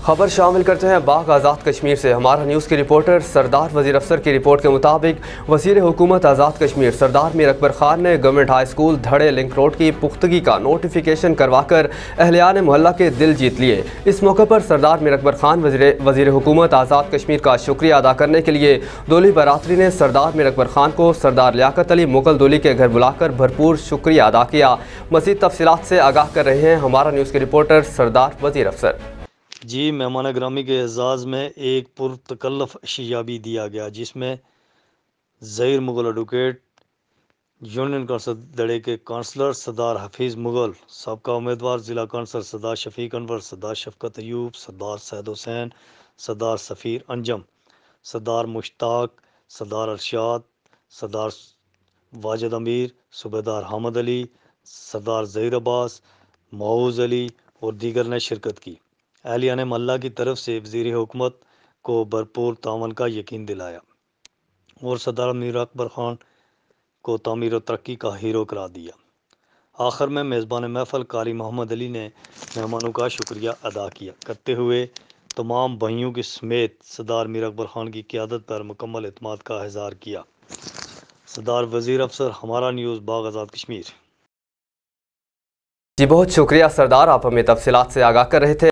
खबर शामिल करते हैं बाग आज़ाद कश्मीर से। हमारा न्यूज़ की रिपोर्टर सरदार वज़ीर अफसर की रिपोर्ट के मुताबिक वज़ीर हुकूमत आज़ाद कश्मीर, सरदार मीर अकबर खान ने गवर्नमेंट हाई स्कूल धड़े लिंक रोड की पुख्तगी का नोटिफिकेशन करवाकर अहलियान मोहल्ला के दिल जीत लिए। इस मौके पर सरदार मीर अकबर खान वज़ीर हुकूमत आज़ाद कश्मीर का शुक्रिया अदा करने के लिए दोली बरातरी ने सरदार मीर अकबर खान को सरदार लियाकत अली, मुगल दोली के घर बुलाकर भरपूर शुक्रिया अदा किया। मजीद तफसीत से आगाह कर रहे हैं हमारा न्यूज़ के रिपोर्टर सरदार वज़ीर अफसर। जी मेहमान ग्रामी के एजाज़ में एक पुरतकल्लफ अशिया भी दिया गया, जिसमें Zaheer Mughal advocate, union council दड़े के कौंसलर सरदार हफीज़ मुग़ल, सबका उम्मीदवार ज़िला काउंसलर सरदार शफीक अनवर सरदार शफकत अयूब सरदार सैद हुसैन सरदार सफ़ीर अंजम सरदार मुश्ताक सरदार अरशाद सरदार वाजद अमीर, सूबेदार हामद अली सरदार ज़हीर अब्बास, माऊज़ अली और दीगर ने शिरकत की। अहलिया ने मल्ला की तरफ़ से वज़ीर हुकूमत को भरपूर तावन का यकीन दिलाया और सदार मीर अकबर ख़ान को तमीर तरक्की का हीरो करार दिया। आखिर में मेज़बान महफल कारी मोहम्मद अली ने मेहमानों का शुक्रिया अदा किया। करते हुए तमाम भाइयों के समेत सरदार मीर अकबर ख़ान की क्यादत पर मुकम्मल अतमाद का इजहार किया। सरदार वज़ीर अफसर, हमारा न्यूज़, बाग आज़ाद, कश्मीर। जी, बहुत शुक्रिया सरदार, आप हमें तफसीत से आगाह कर रहे थे।